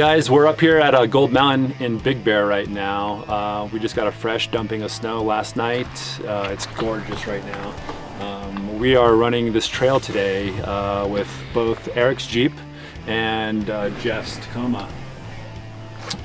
Guys, we're up here at uh, Gold Mountain in Big Bear right now. Uh, we just got a fresh dumping of snow last night. Uh, it's gorgeous right now. Um, we are running this trail today uh, with both Eric's Jeep and uh, Jeff's Tacoma.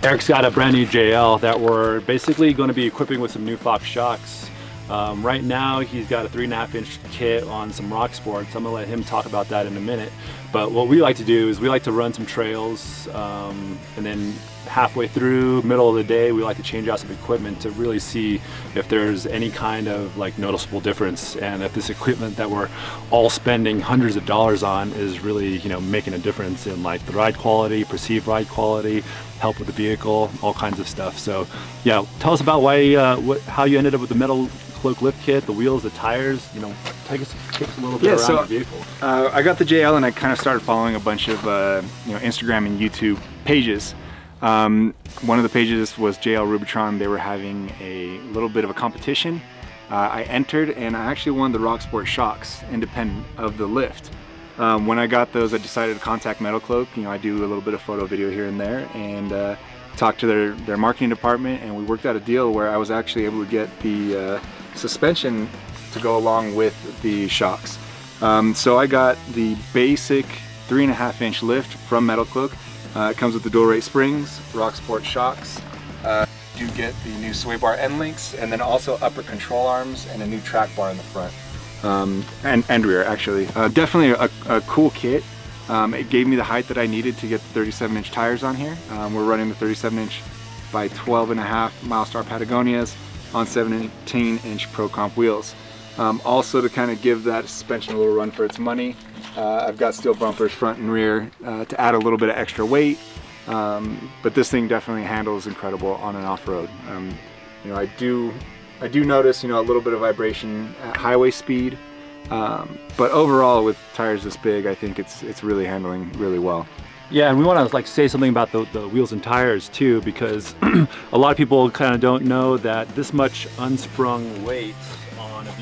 Eric's got a brand new JL that we're basically going to be equipping with some new Fox shocks. Um, right now he's got a three and a half inch kit on some Rocksports. I'm gonna let him talk about that in a minute. But what we like to do is we like to run some trails um, and then halfway through, middle of the day, we like to change out some equipment to really see if there's any kind of like noticeable difference and if this equipment that we're all spending hundreds of dollars on is really, you know, making a difference in like the ride quality, perceived ride quality, help with the vehicle, all kinds of stuff. So yeah, tell us about why, uh, what, how you ended up with the metal cloak lift kit, the wheels, the tires, you know, take us, take us a little bit yeah, around so, the vehicle. Uh, I got the JL and I kind of started following a bunch of uh, you know Instagram and YouTube pages. Um, one of the pages was JL Rubitron. They were having a little bit of a competition. Uh, I entered and I actually won the Rocksport shocks independent of the lift. Um, when I got those, I decided to contact Metal Cloak. You know, I do a little bit of photo video here and there and uh, talked to their, their marketing department and we worked out a deal where I was actually able to get the uh, suspension to go along with the shocks. Um, so I got the basic three and a half inch lift from Metal Cloak. Uh, it comes with the dual rate springs, Rocksport shocks. Uh, you get the new sway bar end links and then also upper control arms and a new track bar in the front. Um, and, and rear actually. Uh, definitely a, a, cool kit. Um, it gave me the height that I needed to get the 37 inch tires on here. Um, we're running the 37 inch by 12 and a half Milestar Patagonias on 17 inch Pro Comp wheels. Um, also to kind of give that suspension a little run for its money, uh, I've got steel bumpers front and rear uh, to add a little bit of extra weight. Um, but this thing definitely handles incredible on and off-road. Um, you know, I do, I do notice, you know, a little bit of vibration at highway speed, um, but overall with tires this big, I think it's, it's really handling really well. Yeah, and we want to like say something about the, the wheels and tires too, because a lot of people kind of don't know that this much unsprung weight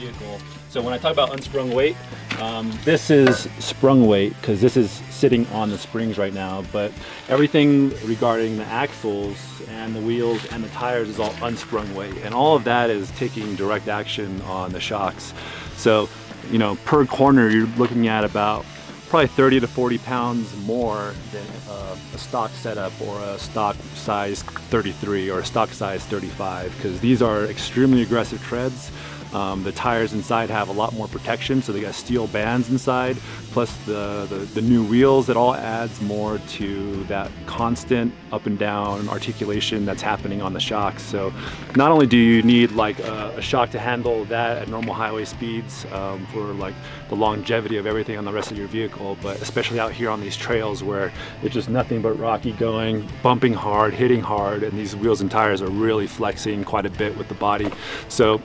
vehicle. So when I talk about unsprung weight, um, this is sprung weight because this is sitting on the springs right now, but everything regarding the axles and the wheels and the tires is all unsprung weight. And all of that is taking direct action on the shocks. So, you know, per corner, you're looking at about probably 30 to 40 pounds more than uh, a stock setup or a stock size 33 or a stock size 35 because these are extremely aggressive treads um, the tires inside have a lot more protection, so they got steel bands inside, plus the, the, the, new wheels, it all adds more to that constant up and down articulation that's happening on the shocks. So not only do you need like a, a shock to handle that at normal highway speeds um, for like the longevity of everything on the rest of your vehicle, but especially out here on these trails where it's just nothing but rocky going, bumping hard, hitting hard, and these wheels and tires are really flexing quite a bit with the body. So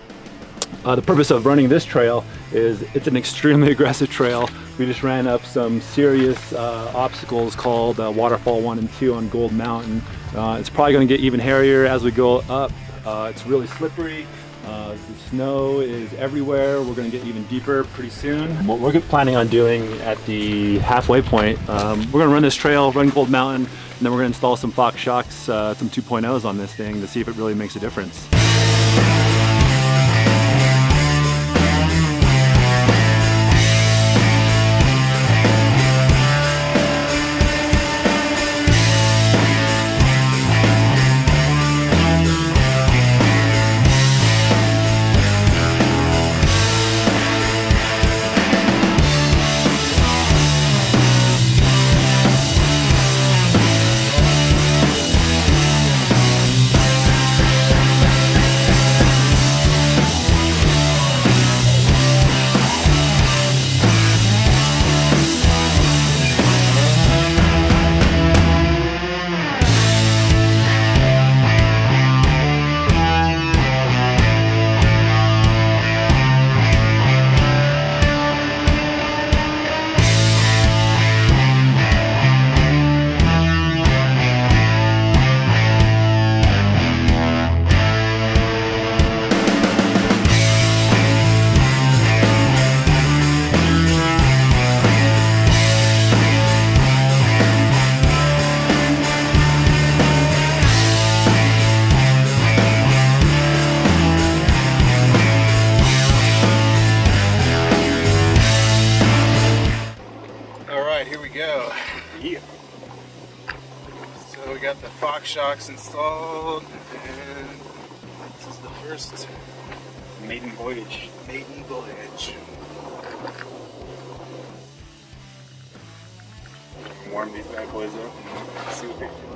uh, the purpose of running this trail is it's an extremely aggressive trail. We just ran up some serious uh, obstacles called uh, Waterfall 1 and 2 on Gold Mountain. Uh, it's probably going to get even hairier as we go up. Uh, it's really slippery. Uh, the snow is everywhere. We're going to get even deeper pretty soon. What we're planning on doing at the halfway point, um, we're going to run this trail, run Gold Mountain, and then we're going to install some Fox shocks, some 2.0s on this thing to see if it really makes a difference. Shocks installed, and this is the first Maiden voyage. maiden voyage. Warm these bad boys up see what they feel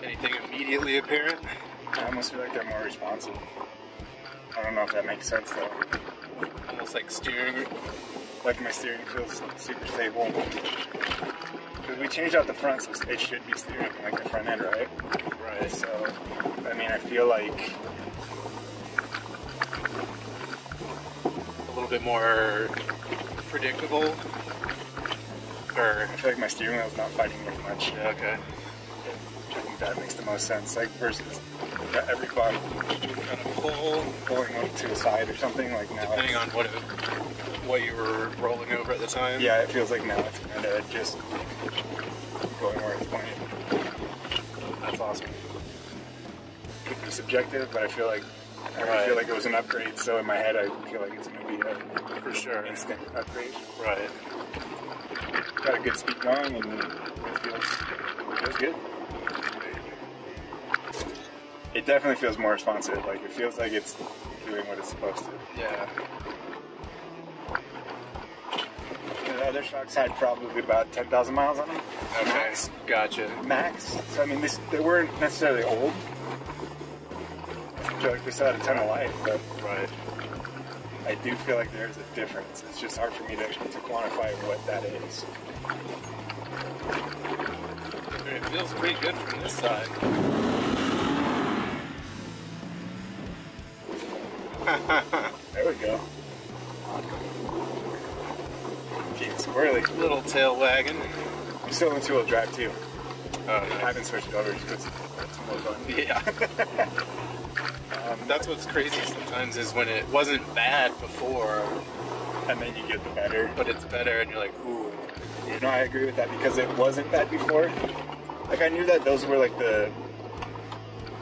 like. Anything immediately apparent? I almost feel like they're more responsive. I don't know if that makes sense though. Almost like steering. Like my steering feels super stable. Because we changed out the front, so it should be steering like the front end, right? Right. So, I mean, I feel like A little bit more predictable. Or I feel like my steering wheel's not fighting me as much. yeah, okay. I think that makes the most sense. Like versus every car Kind of pull pulling up to the side or something. Like now, depending on what it, what you were rolling over at the time. yeah, it feels like now it's kind of just going where it's pointed. That's awesome. Could be subjective, but I feel like I Right. feel like it was an upgrade. So in my head, I feel like it's gonna be a For sure. instant upgrade. Right. Got a good speed going, and it feels feels good. It definitely feels more responsive. Like it feels like it's doing what it's supposed to. Yeah. Other shocks had probably about 10,000 miles on them. Okay. Max. Gotcha. Max. So I mean, this, they weren't necessarily old. I feel like they still had a ton of life, but Right. I do feel like there's a difference. It's just hard for me to, to quantify what that is. It feels pretty good from this side. There we go. Getting squirrely. Little tail wagging. I'm still in two-wheel drive too. Oh, I haven't switched over because it's more fun. Yeah. um, that's what's crazy sometimes is when it wasn't bad before, And then you get the better. but it's better, and you're like, ooh. You know, I agree with that because it wasn't bad before. Like I knew that those were like the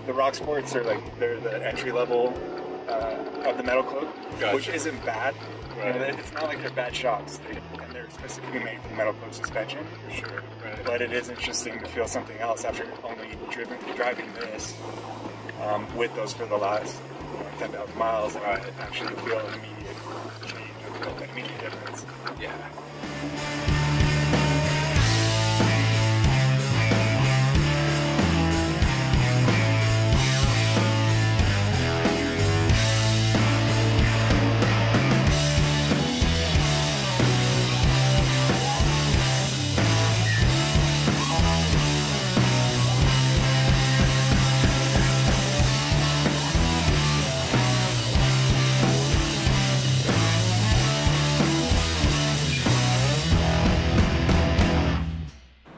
the Rocksports are like they're the entry level uh, of the metal cloak, Gotcha. which isn't bad. You know, it's not like they're bad shocks, they, and they're specifically made for metal cloak suspension. For sure. Right. But it is interesting to feel something else after only driven, driving this um, with those for the last you 10,000 miles Right. actually feel an immediate change, an immediate difference. Yeah.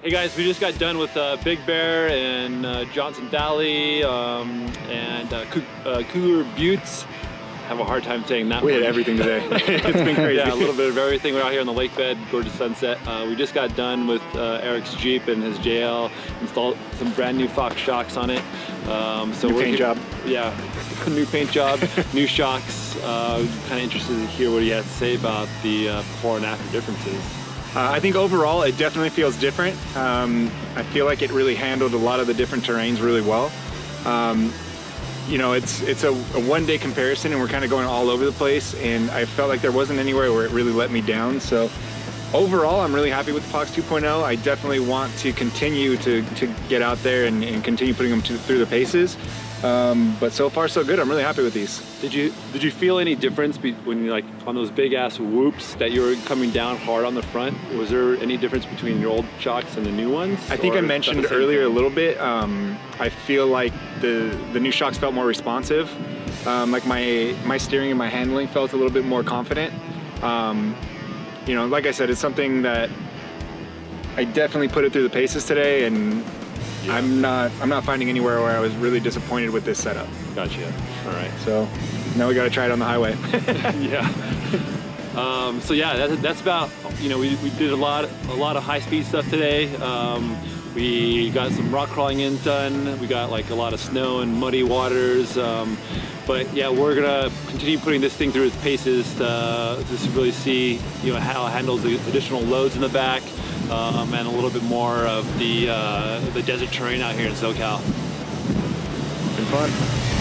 Hey guys, we just got done with uh, Big Bear and uh, Johnson Valley um, and uh, uh, Cougar Buttes. Have a hard time saying that. We had everything today. it's been crazy. Yeah, a little bit of everything. We're out here on the lake bed, gorgeous sunset. Uh, we just got done with uh, Eric's Jeep and his JL, installed some brand new Fox shocks on it. Um, so New we're paint here- job. Yeah, new paint job, new shocks. Uh, kind of interested to hear what he has to say about the uh, before and after differences. Uh, I think overall it definitely feels different. Um, I feel like it really handled a lot of the different terrains really well. Um, you know, it's it's a, a one day comparison and we're kind of going all over the place and I felt like there wasn't anywhere where it really let me down. So overall, I'm really happy with the Fox 2.0. I definitely want to continue to, to get out there and, and continue putting them to, through the paces. Um, but so far so good. I'm really happy with these. Did you did you feel any difference be, when you like on those big ass whoops that you were coming down hard on the front? Was there any difference between your old shocks and the new ones? I think I mentioned earlier a little bit. Um, I feel like the the new shocks felt more responsive. Um, like my my steering and my handling felt a little bit more confident. Um, you know, like I said, it's something that I definitely put it through the paces today, and I'm not I'm not finding anywhere where I was really disappointed with this setup. Gotcha. All right. So now we got to try it on the highway. yeah. Um, so yeah, that, that's about, you know, we, we did a lot, a lot of high speed stuff today. Um, we got some rock crawling in done. We got like a lot of snow and muddy waters. Um, but yeah, we're gonna continue putting this thing through its paces to, to really see, you know, how it handles the additional loads in the back um, and a little bit more of the uh, the desert terrain out here in SoCal. Been fun.